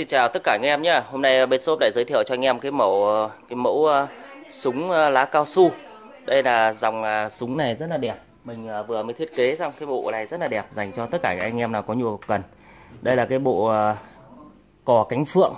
Xin chào tất cả anh em nhé. Hôm nay bên shop lại giới thiệu cho anh em cái mẫu cái mẫu uh, súng uh, lá cao su. Đây là dòng uh, súng này rất là đẹp. Mình vừa mới thiết kế xong cái bộ này rất là đẹp dành cho tất cả các anh em nào có nhu cầu cần. Đây là cái bộ cò cánh phượng.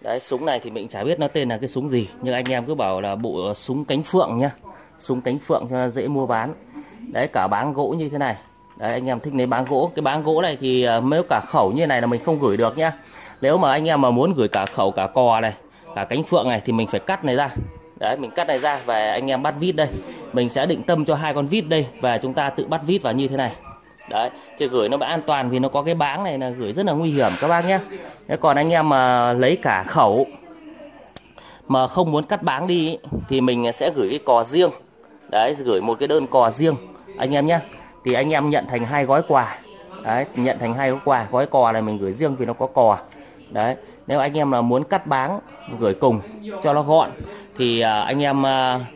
Đấy, súng này thì mình chả biết nó tên là cái súng gì, nhưng anh em cứ bảo là bộ súng cánh phượng nhá. Súng cánh phượng cho nó dễ mua bán. Đấy cả bán gỗ như thế này. Đấy anh em thích lấy bán gỗ. Cái bán gỗ này thì nếu cả khẩu như này là mình không gửi được nhá nếu mà anh em mà muốn gửi cả khẩu, cả cò này, cả cánh phượng này thì mình phải cắt này ra. Đấy, mình cắt này ra và anh em bắt vít đây. Mình sẽ định tâm cho hai con vít đây và chúng ta tự bắt vít vào như thế này. Đấy, thì gửi nó mới an toàn vì nó có cái báng này là gửi rất là nguy hiểm các bác nhé. Thế còn anh em mà lấy cả khẩu mà không muốn cắt báng đi thì mình sẽ gửi cái cò riêng. Đấy, gửi một cái đơn cò riêng, anh em nhé. Thì anh em nhận thành hai gói quà. Đấy, nhận thành hai gói quà. Gói cò này mình gửi riêng vì nó có cò đấy nếu anh em là muốn cắt báng gửi cùng cho nó gọn thì à, anh em à,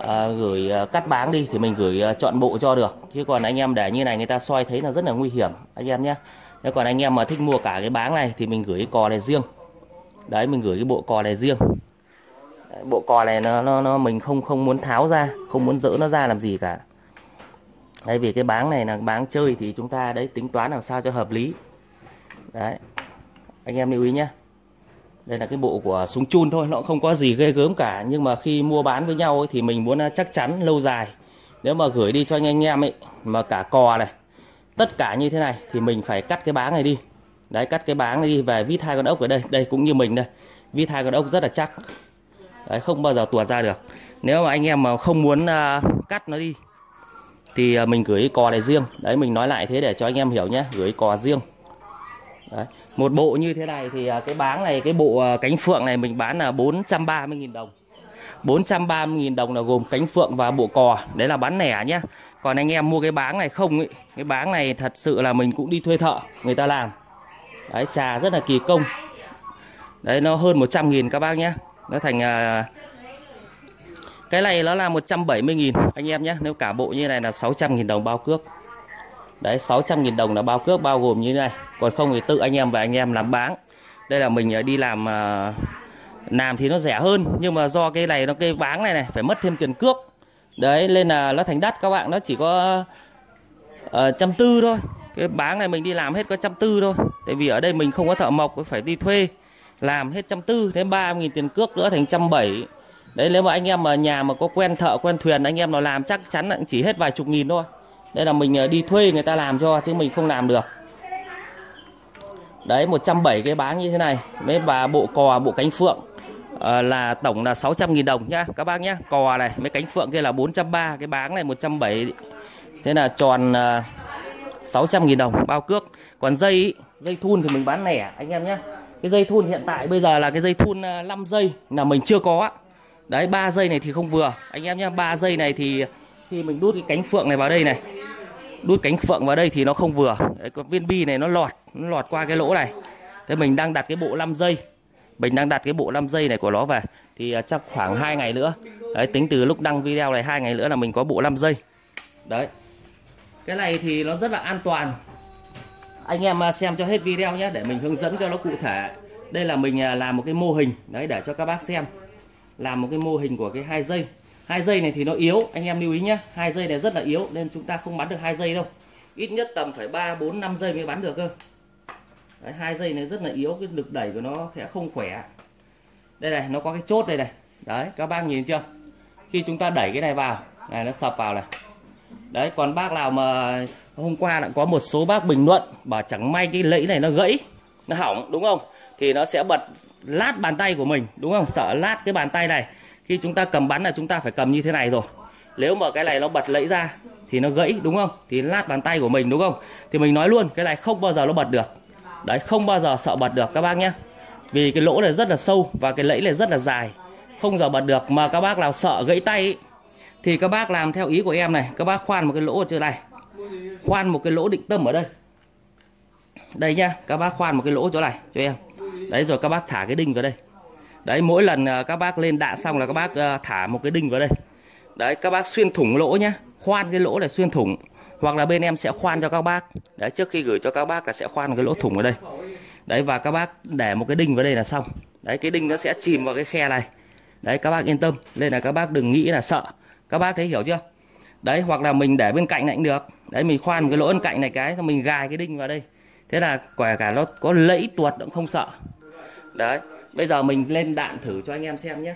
à gửi à, cắt báng đi thì mình gửi chọn bộ cho được. Chứ còn anh em để như này người ta soi thấy là rất là nguy hiểm anh em nhé. Nếu còn anh em mà thích mua cả cái báng này thì mình gửi cái cò này riêng. Đấy mình gửi cái bộ cò này riêng. Đấy, bộ cò này nó, nó nó mình không không muốn tháo ra không muốn dỡ nó ra làm gì cả. Đấy vì cái báng này là báng chơi thì chúng ta đấy tính toán làm sao cho hợp lý. Đấy anh em lưu ý nhé. Đây là cái bộ của súng chun thôi nó không có gì ghê gớm cả. Nhưng mà khi mua bán với nhau ấy, thì mình muốn à, chắc chắn lâu dài. Nếu mà gửi đi cho anh anh em ấy mà cả cò này tất cả như thế này thì mình phải cắt cái báng này đi. Đấy cắt cái báng này đi và vít hai con ốc ở đây. Đây cũng như mình đây vít hai con ốc rất là chắc. Đấy không bao giờ tuột ra được. Nếu mà anh em mà không muốn uh, cắt nó đi thì uh, mình gửi cò này riêng. Đấy mình nói lại thế để cho anh em hiểu nhé gửi cò riêng. Đấy một bộ như thế này thì à, cái báng này cái bộ à, cánh phượng này mình bán là 430.000 đồng. 430.000 đồng là gồm cánh phượng và bộ cò. Đấy là bán lẻ nhé còn anh em mua cái báng này không ấy cái báng này thật sự là mình cũng đi thuê thợ người ta làm. Đấy trà rất là kỳ công. Đấy nó hơn 100.000 các bác nhé nó thành uh, cái này nó là 170.000 anh em nhé nếu cả bộ như này là 600.000 đồng bao cước đấy 600.000 đồng là bao cước bao gồm như thế này. Còn không thì tự anh em và anh em làm bán. Đây là mình ờ, đi làm ờ, làm thì nó rẻ hơn nhưng mà do cái này nó cái bán này này phải mất thêm tiền cước. Đấy nên là nó thành đắt các bạn nó chỉ có uh, trăm tư thôi. Cái báng này mình đi làm hết có trăm tư thôi. Tại vì ở đây mình không có thợ mộc phải đi thuê làm hết trăm tư thế ba nghìn tiền cước nữa thành trăm bảy. Đấy nếu mà anh em mà nhà mà có quen thợ quen thuyền anh em nào làm chắc chắn là chỉ hết vài chục nghìn thôi đây là mình ờ, đi thuê người ta làm cho chứ mình không làm được. Đấy 170 cái báng như thế này. Mấy bà bộ cò bộ cánh phượng à, là tổng là 600.000 đồng nhá các bác nhá. Cò này mấy cánh phượng kia là 430 cái báng này 170 thế là tròn ờ, à, 600.000 đồng bao cước. Còn dây ý, dây thun thì mình bán lẻ anh em nhá. Cái dây thun hiện tại bây giờ là cái dây thun 5 dây là mình chưa có đấy ba dây này thì không vừa. Anh em nhá ba dây này thì khi mình đút cái cánh phượng này vào đây này đút cánh phượng vào đây thì nó không vừa. Đấy, cái viên bi này nó lọt nó lọt qua cái lỗ này. Thế mình đang đặt cái bộ 5 dây mình đang đặt cái bộ 5 dây này của nó về thì à, chắc khoảng 2 ngày nữa. Đấy tính từ lúc đăng video này hai ngày nữa là mình có bộ 5 dây đấy. Cái này thì nó rất là an toàn. Anh em à, xem cho hết video nhé để mình hướng dẫn cho nó cụ thể. Đây là mình à, làm một cái mô hình. Đấy để cho các bác xem. Làm một cái mô hình của cái hai dây hai dây này thì nó yếu anh em lưu ý nhé hai dây này rất là yếu nên chúng ta không bắn được hai dây đâu. Ít nhất tầm phải 3 4 5 giây mới bắn được cơ. Đấy, hai dây này rất là yếu cái lực đẩy của nó sẽ không khỏe. Đây này nó có cái chốt đây này. Đấy các bác nhìn chưa? Khi chúng ta đẩy cái này vào này nó sập vào này. Đấy còn bác nào mà hôm qua đã có một số bác bình luận bảo chẳng may cái lẫy này nó gãy nó hỏng đúng không? Thì nó sẽ bật lát bàn tay của mình đúng không? Sợ lát cái bàn tay này khi chúng ta cầm bắn là chúng ta phải cầm như thế này rồi. Nếu mà cái này nó bật lẫy ra thì nó gãy đúng không? Thì lát bàn tay của mình đúng không? Thì mình nói luôn cái này không bao giờ nó bật được. Đấy không bao giờ sợ bật được các bác nhé. Vì cái lỗ này rất là sâu và cái lẫy này rất là dài. Không giờ bật được mà các bác nào sợ gãy tay ấy, thì các bác làm theo ý của em này. Các bác khoan một cái lỗ ở chỗ này. Khoan một cái lỗ định tâm ở đây. Đây nhá các bác khoan một cái lỗ chỗ này cho em. Đấy rồi các bác thả cái đinh vào đây đấy, mỗi lần à, các bác lên đạn xong là các bác à, thả một cái đinh vào đây. Đấy, các bác xuyên thủng lỗ nhá, khoan cái lỗ để xuyên thủng. Hoặc là bên em sẽ khoan cho các bác. Đấy, trước khi gửi cho các bác là sẽ khoan cái lỗ thủng ở đây. Đấy, và các bác để một cái đinh vào đây là xong. Đấy, cái đinh nó sẽ chìm vào cái khe này. Đấy, các bác yên tâm. Nên là các bác đừng nghĩ là sợ. Các bác thấy hiểu chưa? Đấy, hoặc là mình để bên cạnh này cũng được. Đấy, mình khoan một cái lỗ bên cạnh này cái, xong mình gài cái đinh vào đây. Thế là quả cả nó có lẫy tuột cũng không sợ. Đấy bây giờ mình lên đạn thử cho anh em xem nhé.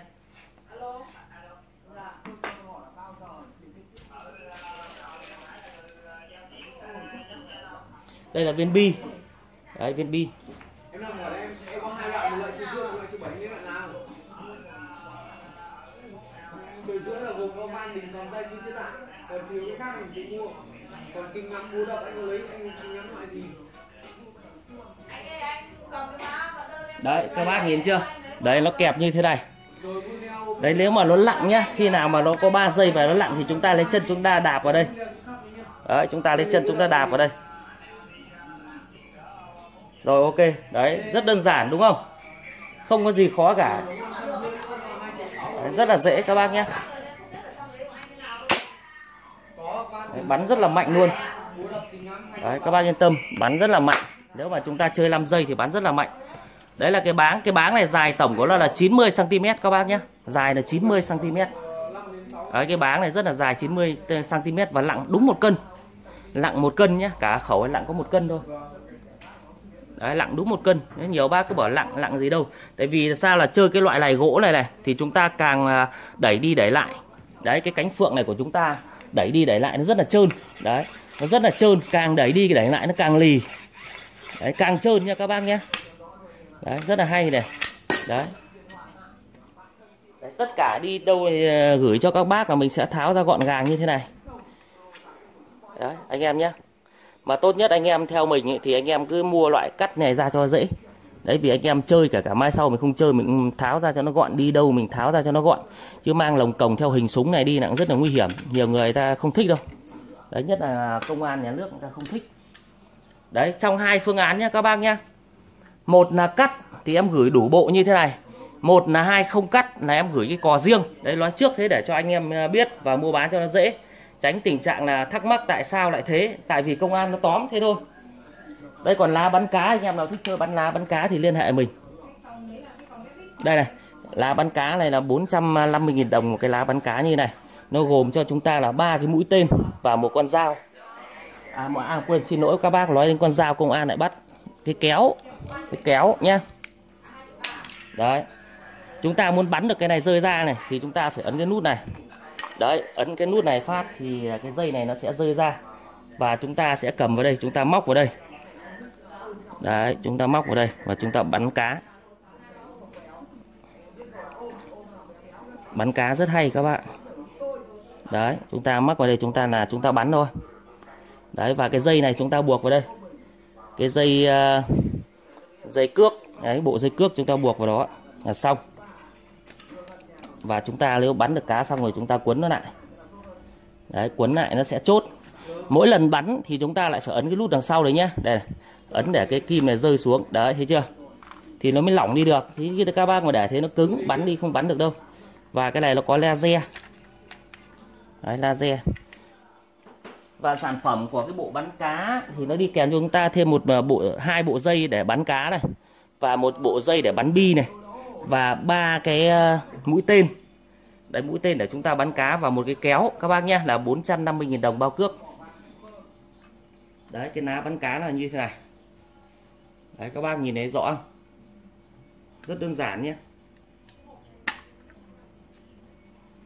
Đây là viên bi. Đấy viên bi. Em đang hỏi em em có hai loại một loại chữ dương một loại chữ bảy như loại nào? Trời giữa là gồm có van đình còn dây như thế nào còn thiếu cái khác mình tự mua. Còn kinh ngắm búa đập anh có lấy anh kinh ngắm loại gì đấy. Các bác nhìn chưa? Đấy nó kẹp như thế này. Đấy nếu mà nó lặng nhá khi nào mà nó có 3 giây và nó lặng thì chúng ta lấy chân chúng ta đạp vào đây. Đấy chúng ta lấy chân chúng ta đạp vào đây. Rồi ok. Đấy rất đơn giản đúng không? Không có gì khó cả. Đấy, rất là dễ các bác nhé đấy, bắn rất là mạnh luôn. Đấy các bác yên tâm bắn rất là mạnh. Nếu mà chúng ta chơi 5 giây thì bắn rất là mạnh đấy là cái báng cái báng này dài tổng của nó là 90 cm các bác nhé. Dài là 90 cm đấy cái báng này rất là dài 90 cm và nặng đúng một cân. Nặng một cân nhé cả khẩu ấy nặng có một cân thôi. Đấy nặng đúng một cân. Đấy, nhiều bác cứ bảo nặng nặng gì đâu. Tại vì sao là chơi cái loại này gỗ này này thì chúng ta càng à, đẩy đi đẩy lại. Đấy cái cánh phượng này của chúng ta đẩy đi đẩy lại nó rất là trơn. Đấy nó rất là trơn. Càng đẩy đi đẩy lại nó càng lì. Đấy càng trơn nha các bác nhé đấy rất là hay này. Đấy. Đấy, tất cả đi đâu thì, gửi cho các bác là mình sẽ tháo ra gọn gàng như thế này. Đấy anh em nhé. Mà tốt nhất anh em theo mình thì anh em cứ mua loại cắt này ra cho dễ. Đấy vì anh em chơi cả cả mai sau mình không chơi mình tháo ra cho nó gọn. Đi đâu mình tháo ra cho nó gọn. Chứ mang lồng cồng theo hình súng này đi là cũng rất là nguy hiểm. Nhiều người ta không thích đâu. Đấy nhất là công an nhà nước người ta không thích. Đấy trong hai phương án nhé các bác nhé một là cắt thì em gửi đủ bộ như thế này. Một là hai không cắt là em gửi cái cò riêng. Đấy nói trước thế để cho anh em à, biết và mua bán cho nó dễ. Tránh tình trạng là thắc mắc tại sao lại thế. Tại vì công an nó tóm thế thôi. Đây còn lá bắn cá anh em nào thích chơi bắn lá bắn cá thì liên hệ mình. Đây này lá bắn cá này là 450.000 đồng một cái lá bắn cá như này. Nó gồm cho chúng ta là ba cái mũi tên và một con dao. À mà à, quên xin lỗi các bác nói đến con dao công an lại bắt. Cái kéo cái kéo nhá. Đấy. Chúng ta muốn bắn được cái này rơi ra này thì chúng ta phải ấn cái nút này. Đấy ấn cái nút này phát thì cái dây này nó sẽ rơi ra. Và chúng ta sẽ cầm vào đây chúng ta móc vào đây. Đấy chúng ta móc vào đây và chúng ta bắn cá. Bắn cá rất hay các bạn. Đấy chúng ta mắc vào đây chúng ta là chúng ta bắn thôi. Đấy và cái dây này chúng ta buộc vào đây. Cái dây uh, dây cước. Đấy, bộ dây cước chúng ta buộc vào đó là xong. Và chúng ta nếu bắn được cá xong rồi chúng ta cuốn nó lại. Đấy cuốn lại nó sẽ chốt. Mỗi lần bắn thì chúng ta lại phải ấn cái nút đằng sau đấy nhá. Đây này. ấn để cái kim này rơi xuống. Đấy, thấy chưa? Thì nó mới lỏng đi được. Thì khi các bác mà để thế nó cứng, bắn đi không bắn được đâu. Và cái này nó có laser. Đấy, laser và sản phẩm của cái bộ bắn cá thì nó đi kèm cho chúng ta thêm một à, bộ, hai bộ dây để bắn cá này, và một bộ dây để bắn bi này, và ba cái à, mũi tên. Đấy, mũi tên để chúng ta bắn cá và một cái kéo. Các bác nhé, là 450.000 đồng bao cước. Đấy, cái ná bắn cá là như thế này. Đấy, các bác nhìn thấy rõ không? Rất đơn giản nhé.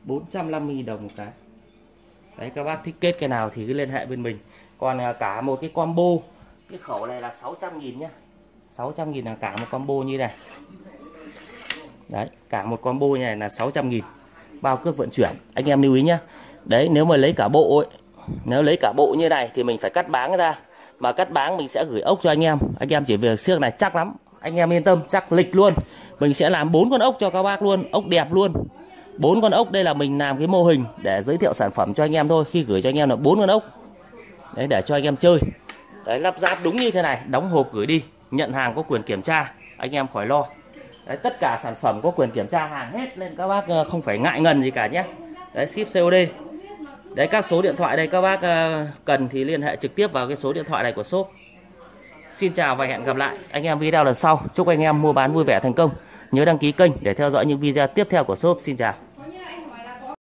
450.000 đồng một cái đấy, các bác thích kết cái nào thì cứ liên hệ bên mình. Còn à, cả một cái combo, cái khẩu này là 600.000 nhá. 600.000 là cả một combo như này. Đấy, cả một combo như này là 600.000 bao cước vận chuyển, anh em lưu ý nhá. Đấy, nếu mà lấy cả bộ ấy, nếu lấy cả bộ như này thì mình phải cắt báng ra. Mà cắt báng mình sẽ gửi ốc cho anh em. Anh em chỉ việc xương này chắc lắm. Anh em yên tâm, chắc lịch luôn. Mình sẽ làm bốn con ốc cho các bác luôn, ốc đẹp luôn bốn con ốc đây là mình làm cái mô hình để giới thiệu sản phẩm cho anh em thôi. Khi gửi cho anh em là bốn con ốc. Đấy để cho anh em chơi. Đấy lắp ráp đúng như thế này. Đóng hộp gửi đi. Nhận hàng có quyền kiểm tra. Anh em khỏi lo. Đấy, tất cả sản phẩm có quyền kiểm tra hàng hết nên các bác ờ, không phải ngại ngần gì cả nhé. Đấy ship COD đấy các số điện thoại đây các bác ờ, cần thì liên hệ trực tiếp vào cái số điện thoại này của shop. Xin chào và hẹn gặp lại. Anh em video lần sau. Chúc anh em mua bán vui vẻ thành công. Nhớ đăng ký kênh để theo dõi những video tiếp theo của shop. Xin chào.